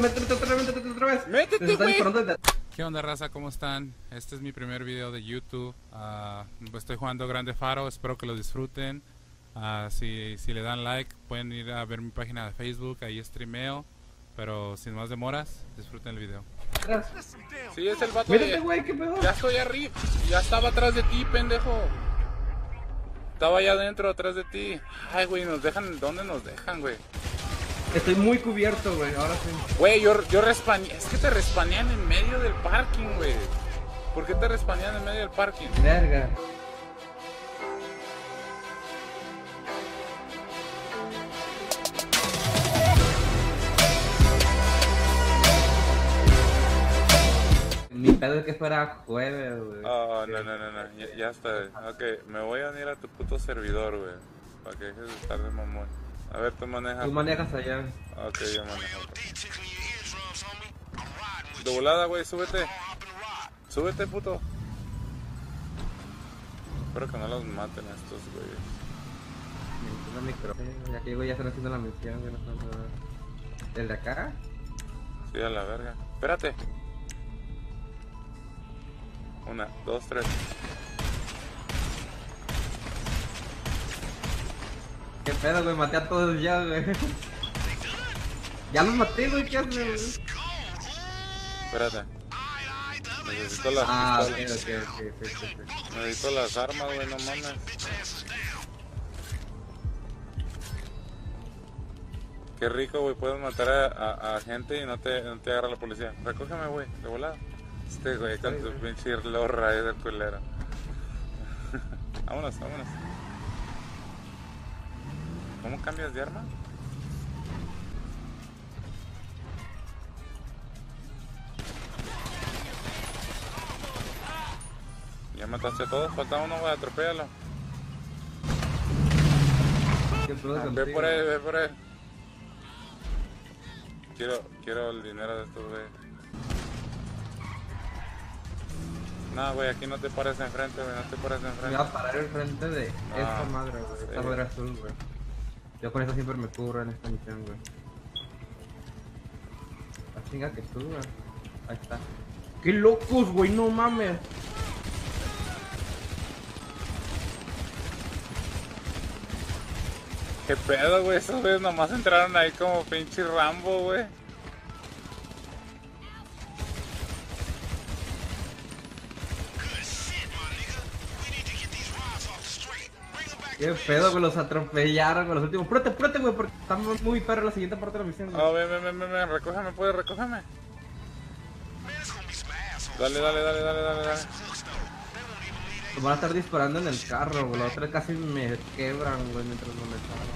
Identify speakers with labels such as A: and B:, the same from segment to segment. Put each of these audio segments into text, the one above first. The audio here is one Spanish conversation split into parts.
A: Métete otra vez, métete otra vez.
B: Métete, güey.
C: ¿Qué onda raza? ¿Cómo están? Este es mi primer video de YouTube. Ah, estoy jugando Grande Faro, espero que lo disfruten. Ah, si, si le dan like pueden ir a ver mi página de Facebook, ahí streameo. Pero sin más demoras, disfruten el video.
B: Sí, es el vato
A: Métete,
B: de...
A: güey, qué pedo.
B: Ya estoy arriba. Ya estaba atrás de ti, pendejo. Estaba allá adentro, atrás de ti. Ay, güey, nos dejan... ¿Dónde nos dejan, güey?
A: Estoy muy cubierto, güey, ahora sí.
B: Güey, yo, yo respaneé... Es que te respanean en medio del parking, güey. ¿Por qué te respanean en medio del parking?
A: Verga. Mi pedo es que fuera jueves, güey.
B: Oh, no, no, no, no. Ya, ya está. Ok, me voy a unir a tu puto servidor, güey. Para que dejes de estar de mamón. A ver, tú manejas.
A: Tú manejas allá.
B: Ok, yo manejo. De volada, güey, súbete. Súbete, puto. Espero que no los maten a estos, güey.
A: Una micro. Sí, Ya están haciendo la misión, güey. no están nada. ¿El de acá?
B: Sí, a la verga. Espérate. Una, dos, tres.
A: ¿Qué pedo, güey? Maté a todos ya, güey. Ya los maté, güey, ¿qué haces, güey?
B: Espérate. Necesito las
A: Ah,
B: pistolas. Necesito las armas, güey, no mames. Qué rico, güey, puedes matar a, a- a gente y no te, no te agarra la policía. Recógeme, güey, de volada. Este, güey, con tu pinche lorra ahí del culero. vámonos, vámonos. ¿Cómo cambias de arma? Ya mataste a todos, falta uno, güey, atropéalo.
A: ¿Qué pedo
B: Ve por ahí, ve por ahí. Quiero, quiero el dinero de estos, güey. No, güey, aquí no te pares enfrente, güey, no te pares
A: Me
B: enfrente.
A: va a parar enfrente de
B: Ah,
A: esta madre, güey. Esta madre azul, güey. Yo con eso siempre me cubro en esta misión, güey. La chinga que tú, güey. Ahí está. ¡Qué locos, güey! ¡No mames!
B: ¿Qué pedo, güey? Esos güeyes nomás entraron ahí como pinche Rambo, güey.
A: ¡Qué pedo, güey! Los atropellaron, con los últimos. ¡Púrate, púrate, güey! Porque estamos muy perro la siguiente parte de la misión.
B: Oh, ven, ven, ven, ven, recógeme, puedes, recógeme. Dale, dale, dale, dale, dale, dale.
A: Van a estar disparando en el carro, güey. Los otros casi me quebran, güey, mientras me metaban.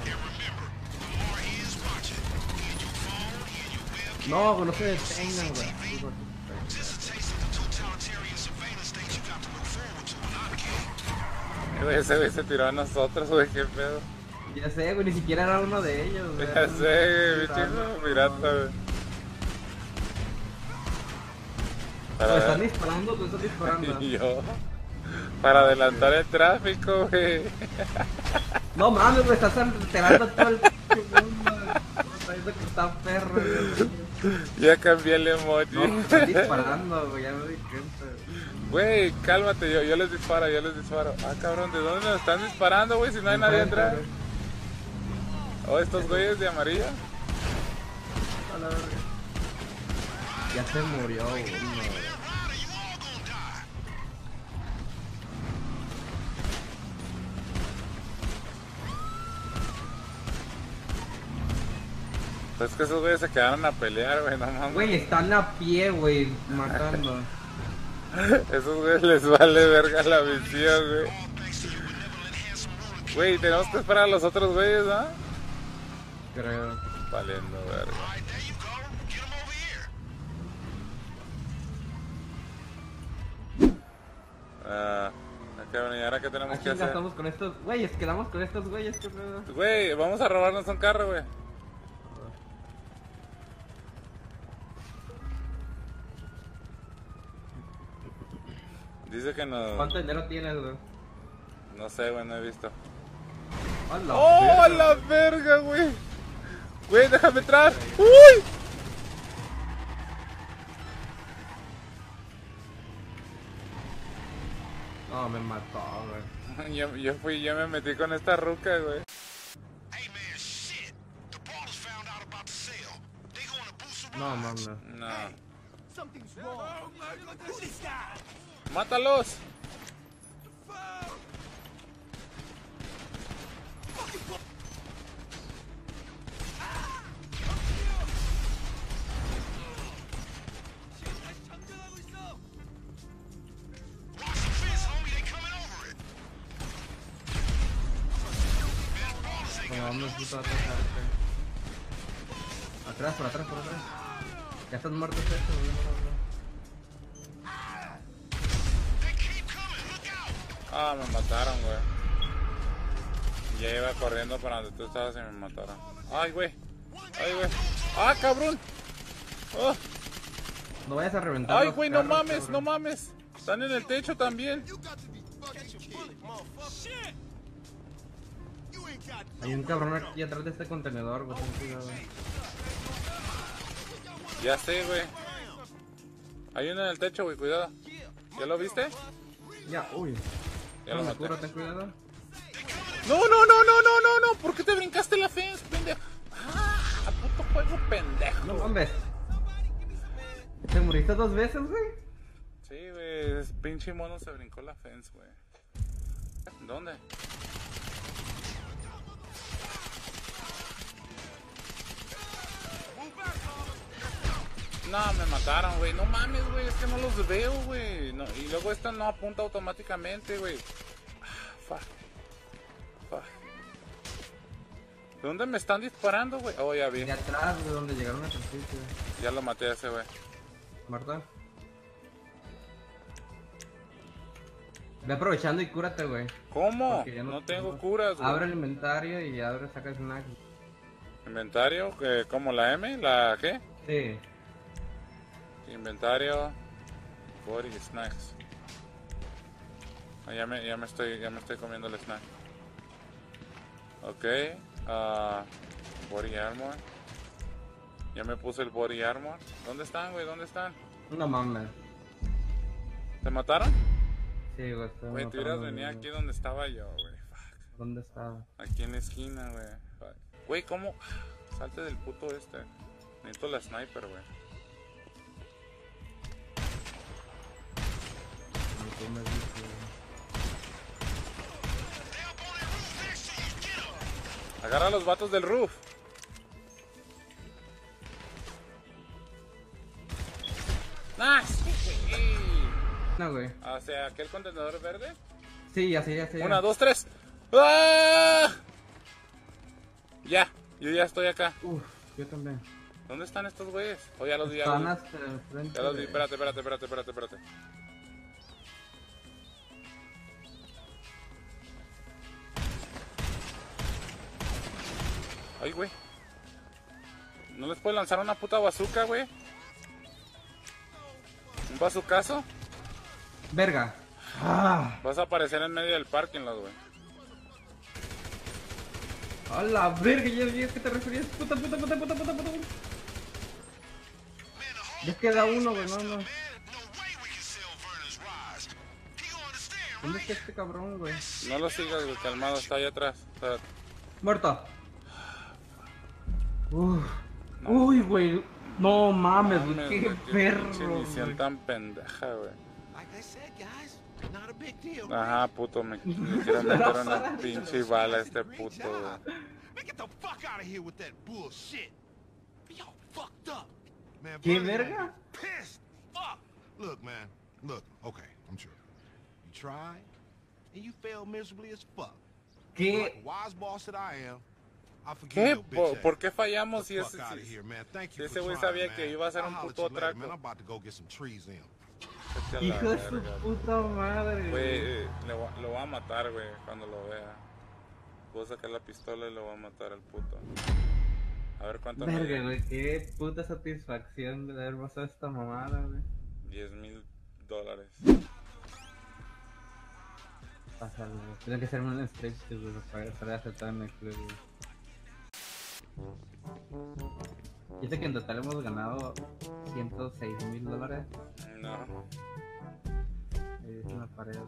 A: No, güey, no se detengan, güey.
B: Güey, ese güey se tiró a nosotros, güey, qué pedo.
A: Ya sé, güey, ni siquiera era uno de ellos, güey.
B: Ya sé, güey, pinche pirata, güey.
A: Me
B: Para,
A: están disparando, tú estás disparando.
B: y yo. Para adelantar el tráfico, güey.
A: No mames, güey, estás alterando todo el mundo. Que está perro, güey.
B: Ya cambié el emoji.
A: No, están disparando, güey, ya me di cuenta.
B: Güey, cálmate, yo, yo les disparo, yo les disparo. Ah, cabrón, ¿de dónde nos están disparando, güey? Si no hay nadie atrás. Oh, estos güeyes de amarilla.
A: A la verga. Ya se murió güey.
B: Es que esos güeyes se quedaron a pelear, güey, no mames.
A: Güey, están a pie, güey, matando.
B: Esos güeyes les vale verga la misión, güey. Güey, tenemos que esperar a los otros güeyes, ¿no?
A: Creo.
B: Valiendo verga. Ah, cabrón, ¿y ahora qué tenemos
A: Aquí
B: que hacer?
A: estamos con estos güeyes, quedamos con estos güeyes, qué pedo.
B: Güey, vamos a robarnos un carro, güey. Dice que no.
A: ¿Cuánto dinero tienes, güey?
B: No sé, güey, no he visto. ¡Oh, la verga, güey! Güey, déjame entrar. ¡Uy!
A: No, me mató, güey.
B: yo, fui, yo me metí con esta ruca, güey.
A: No, mames.
B: No. ¡Mátalos!
A: No puto atacarte. Atrás, por atrás, por atrás. Ya están muertos estos,
B: Ah, me mataron, güey. Ya iba corriendo para donde tú estabas y me mataron. Ay, güey. Ay, güey. Ah, cabrón. Oh.
A: no. Vayas a reventar.
B: Ay, güey, no mames,
A: cabrón.
B: no mames. Están en el techo también.
A: Hay un cabrón aquí atrás de este contenedor, güey.
B: Ya sé, güey. Hay uno en el techo, güey, cuidado. ¿Ya lo viste?
A: Ya, uy.
B: Ya lo maté.
A: ten cuidado.
B: No, no, no, no, no, no, no. ¿Por qué te brincaste la fence, pendejo? Ah, puto juego pendejo.
A: No mames. ¿Te muriste dos veces, güey?
B: Sí, güey, pinche mono se brincó la fence, güey. ¿Dónde? No, me mataron, güey. No mames, güey. Es que no los veo, güey. No, y luego esta no apunta automáticamente, güey. Ah, fuck. Fuck. ¿De dónde me están disparando, güey? Oh, ya vi.
A: De atrás, de donde llegaron al principio.
B: Ya lo maté a ese, güey.
A: Marta. Ve aprovechando y cúrate, güey.
B: ¿Cómo? No tengo curas, güey.
A: Abre el inventario y abre, saca snack.
B: Inventario, ¿cómo la M? ¿La qué?
A: Sí.
B: Inventario, body snacks. Ah, ya me, ya me estoy, ya me estoy comiendo el snack. Ok, ah, body armor. Ya me puse el body armor. ¿Dónde están, güey? ¿Dónde están?
A: No mames.
B: ¿Te mataron?
A: Sí, güey.
B: Güey, te hubieras venido aquí donde estaba yo, güey. Fuck.
A: ¿Dónde estaba?
B: Aquí en la esquina, güey. Güey, ¿cómo? Salte del puto este. Necesito la sniper, güey. Agarra a los vatos del roof. ¡Ah!
A: No, güey.
B: Hacia aquel contenedor verde.
A: Sí, ya sé, ya sé. ya.
B: Una, dos, tres. ¡Ah! Ya, yo ya estoy acá.
A: Uf, yo también.
B: ¿Dónde están estos güeyes? Oh, ya los vi, ya
A: Están
B: los vi.
A: hasta el frente.
B: Ya los vi.
A: de-
B: Espérate, espérate, espérate, espérate, espérate. Ay, güey. ¿No les puedo lanzar una puta bazooka, güey? ¿Un bazucazo?
A: Verga. Ah,
B: Vas a aparecer en medio del parking, los güey.
A: a la verga, ya vi a qué te referías. Puta, puta, puta, puta, puta, puta. Ya queda uno, güey, no, no. ¿Dónde está este cabrón, güey?
B: No lo sigas, güey, calmado, está ahí atrás. Espérate.
A: Muerto. Uf. Uy, güey. No mames, güey. Qué
B: qué
A: perro.
B: misión
A: güey.
B: tan pendeja, güey.
D: Like I said, guys, not a big deal.
B: Ajá, puto, me, me quiero meter una pinche bala a este puto, güey.
A: ¿Qué verga?
D: Look, man. Look, okay, I'm sure. You tried, and you failed miserably as fuck.
A: ¿Qué?
D: Like wise boss that I am,
B: ¿Qué?
D: bitch
B: ¿Por, por qué fallamos si ese, si- ese güey sabía que iba a ser un puto atraco?
A: Hijo de su puta madre,
B: Güey, eh, lo voy a matar, güey, cuando lo vea. Voy a sacar la pistola y lo voy a matar al puto. A ver cuánto me
A: Verga, güey. Qué puta satisfacción de haber pasado esta mamada, güey.
B: 10 mil dólares.
A: Pásalo, güey. Tiene que ser un stretch, güey, para estar aceptado en el club, güey. Dice que en total hemos ganado 106 mil dólares.
B: No.
A: Es una pared.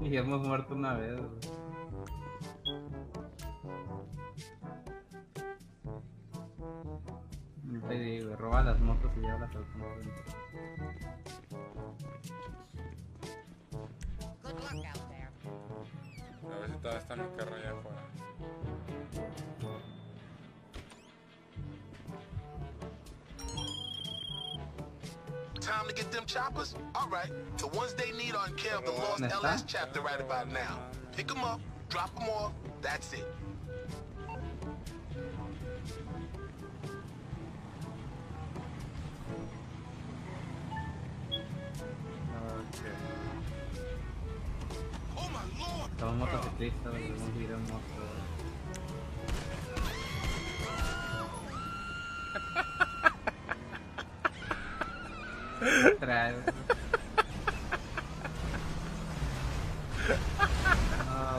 A: Y hemos muerto una vez. te digo, roba las motos y lleva las automóviles.
E: Good luck out there.
B: A ver si todavía está mi carro allá afuera.
D: Time to get them choppers? All right. The ones they need are in care of the Lost
A: Nesta?
D: LS chapter right about now. Pick them up, drop them off. That's it. Oh my lord!
A: Somos motociclistas, güey, debemos ir en moto. güey. No,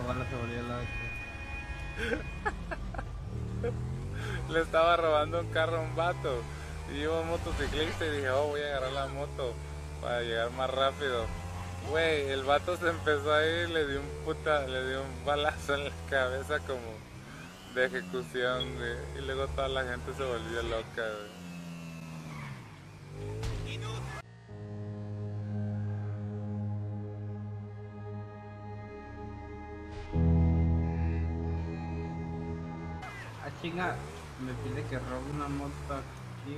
A: bueno, se volvió loco.
B: Le estaba robando un carro a un vato. Y iba un motociclista y dije, oh, voy a agarrar la moto para llegar más rápido. Güey, el vato se empezó a ir y le dio un puta, le dio un balazo en la cabeza como de ejecución, güey. Y luego toda la gente se volvió loca, güey.
A: Chinga, me pide que robe una moto aquí,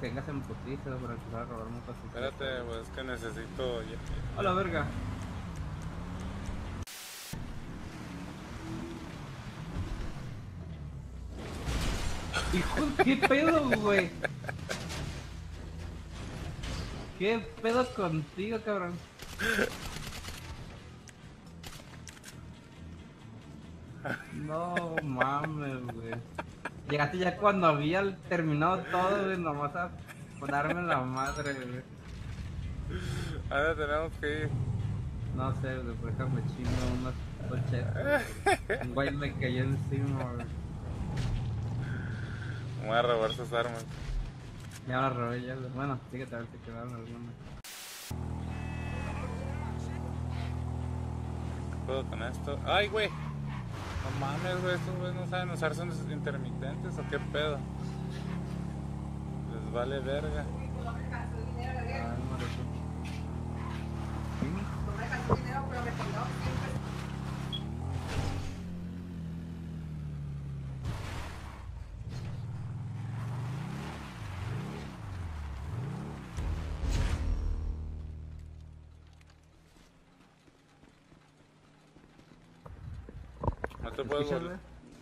A: te vengas en putiza para empezar a robar motos.
B: Espérate, pues es que necesito...
A: Hola, verga. Hijo, ¿qué pedo, güey? ¿Qué pedo contigo, cabrón? No mames, güey. Llegaste ya cuando había terminado todo, güey, nomás a ponerme la madre, güey.
B: Ahora tenemos que ir.
A: No sé, güey, por ejemplo, me chingo unas cochetas. Un güey me cayó encima, güey.
B: Voy a robar sus armas.
A: Ya la robé ya. Bueno, fíjate a ver si quedaron algunas.
B: ¿Qué puedo con esto? ¡Ay, güey! No mames, güey, estos güeyes no saben usar sus intermitentes o qué pedo. Les vale verga.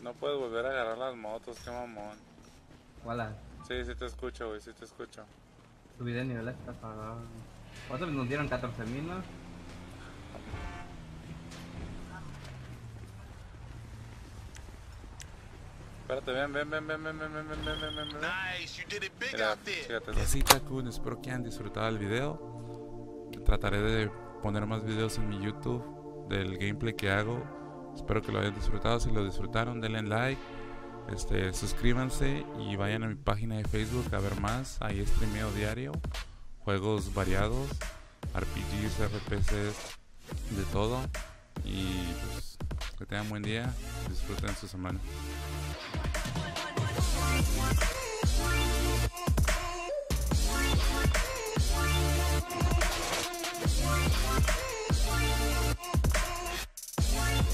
B: No puedes volver a agarrar las motos, qué mamón.
A: Hola,
B: Sí, sí te escucho, güey, sí te escucho.
A: subí de nivel hasta pagado. ¿Cuánto nos dieron? 14 mil, ¿no?
B: Espérate, ven, ven, ven, ven, ven, ven, ven, ven, ven, ven, ven, ven.
D: Nice, you did it big
B: Mira,
D: out there.
B: fíjate.
C: Y así, Takun, espero que hayan disfrutado el video. Trataré de poner más videos en mi YouTube del gameplay que hago. Espero que lo hayan disfrutado. Si lo disfrutaron, denle like, este, suscríbanse y vayan a mi página de Facebook a ver más. Ahí streameo diario, juegos variados, RPGs, RPCs, de todo. Y pues que tengan buen día, disfruten su semana.